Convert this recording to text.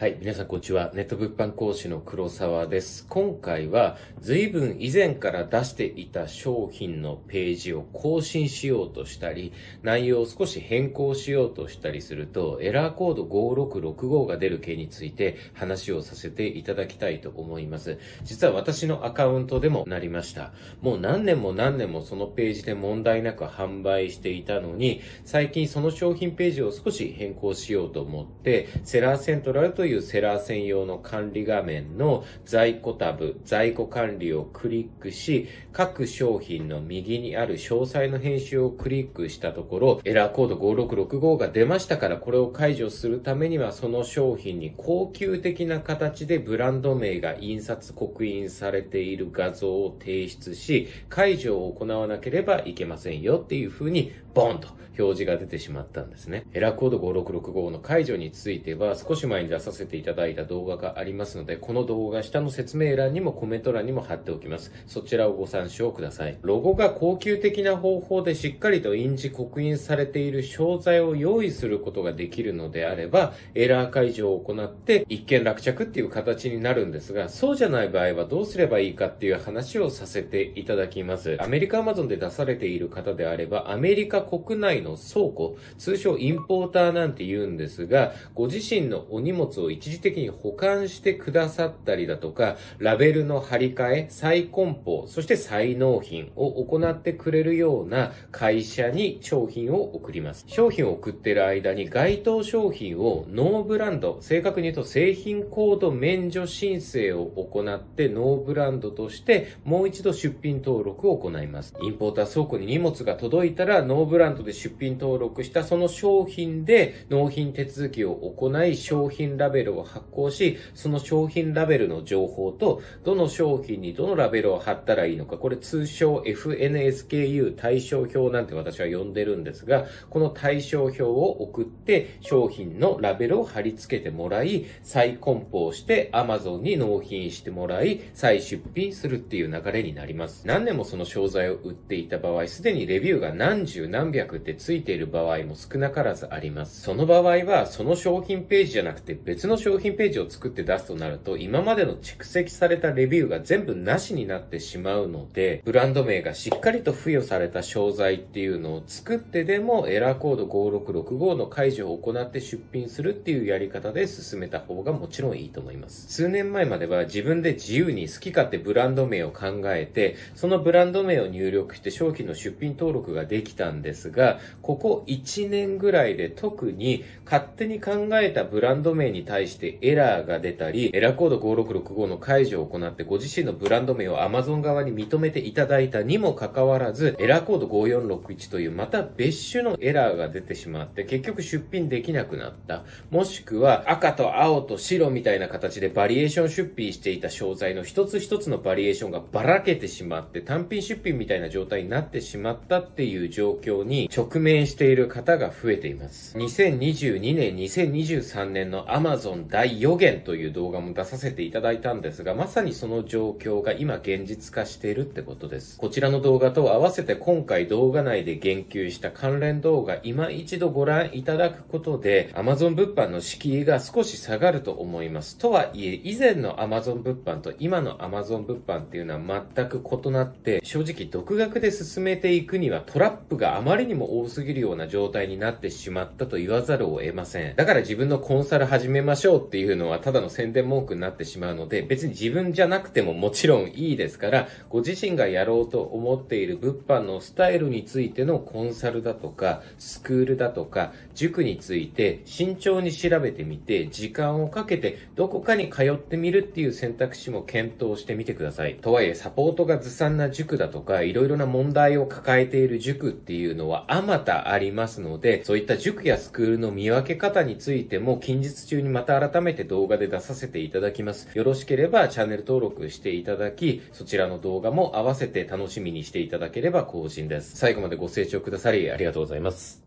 はい。皆さん、こんにちは。ネット物販講師の黒沢です。今回は、随分以前から出していた商品のページを更新しようとしたり、内容を少し変更しようとしたりすると、エラーコード5665が出る件について話をさせていただきたいと思います。実は私のアカウントでもなりました。もう何年も何年もそのページで問題なく販売していたのに、最近その商品ページを少し変更しようと思って、セラーセントラルというセラー専用の管理画面の在庫タブ、在庫管理をクリックし、各商品の右にある詳細の編集をクリックしたところ、エラーコード5665が出ましたからこれを解除するためにはその商品に高級的な形でブランド名が印刷刻印されている画像を提出し、解除を行わなければいけませんよっていう風にボンと表示が出てしまったんですね。エラーコード5665の解除については少し前に出させせていただいた動画がありますので、この動画下の説明欄にもコメント欄にも貼っておきます。そちらをご参照ください。ロゴが高級的な方法でしっかりと印字刻印されている商材を用意することができるのであれば、エラー解除を行って一見落着っていう形になるんですが、そうじゃない場合はどうすればいいかっていう話をさせていただきます。アメリカアマゾンで出されている方であれば、アメリカ国内の倉庫、通称インポーターなんて言うんですが、ご自身のお荷物を一時的に保管してくださったりだとか、ラベルの貼り替え、再梱包、そして再納品を行ってくれるような会社に商品を送ります。商品を送っている間に該当商品をノーブランド、正確に言うと製品コード免除申請を行ってノーブランドとしてもう一度出品登録を行います。インポーター倉庫に荷物が届いたらノーブランドで出品登録したその商品で納品手続きを行い商品ラベルを発行し、その商品ラベルの情報と、どの商品にどのラベルを貼ったらいいのか、これ通称 FNSKU 対象表なんて私は呼んでるんですが、この対象表を送って商品のラベルを貼り付けてもらい、再梱包して Amazon に納品してもらい、再出品するっていう流れになります。何年もその商材を売っていた場合、すでにレビューが何十何百ってついている場合も少なからずあります。その場合は、その商品ページじゃなくて別のの商品ページを作って出すとなると、今までの蓄積されたレビューが全部なしになってしまうので、ブランド名がしっかりと付与された商材っていうのを作ってでもエラーコード5665の解除を行って出品するっていうやり方で進めた方がもちろんいいと思います。数年前までは自分で自由に好き勝手ブランド名を考えて、そのブランド名を入力して商品の出品登録ができたんですが、ここ1年ぐらいで特に勝手に考えたブランド名に対してエラーが出たり、エラーコード5665の解除を行ってご自身のブランド名を Amazon 側に認めていただいたにもかかわらず、エラーコード5461というまた別種のエラーが出てしまって結局出品できなくなった。もしくは赤と青と白みたいな形でバリエーション出品していた商材の一つ一つのバリエーションがばらけてしまって単品出品みたいな状態になってしまったっていう状況に直面している方が増えています。2022年、2023年の Amazon Amazon 大予言という動画も出させていただいたんですが、まさにその状況が今現実化しているってことです。こちらの動画と合わせて今回動画内で言及した関連動画今一度ご覧いただくことで Amazon 物販の敷居が少し下がると思います。とはいえ、以前の Amazon 物販と今の Amazon 物販っていうのは全く異なって、正直独学で進めていくにはトラップがあまりにも多すぎるような状態になってしまったと言わざるを得ません。だから自分のコンサル始めましょうっていうのはただの宣伝文句になってしまうので、別に自分じゃなくてももちろんいいですから、ご自身がやろうと思っている物販のスタイルについてのコンサルだとか、スクールだとか、塾について慎重に調べてみて、時間をかけてどこかに通ってみるっていう選択肢も検討してみてください。とはいえ、サポートがずさんな塾だとか、いろいろな問題を抱えている塾っていうのはあまたありますので、そういった塾やスクールの見分け方についても近日中にまた改めて動画で出させていただきます。よろしければチャンネル登録していただき、そちらの動画も合わせて楽しみにしていただければ更新です。最後までご清聴くださりありがとうございます。